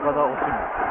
岡田おしむ